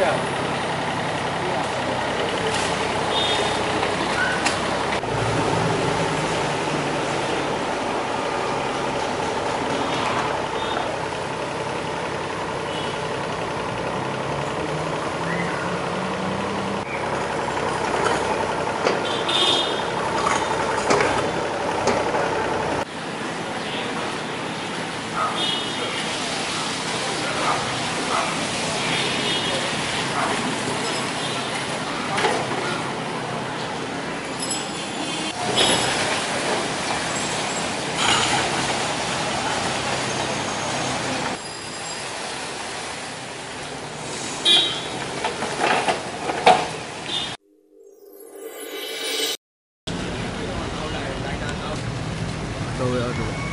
down. 稍微二十五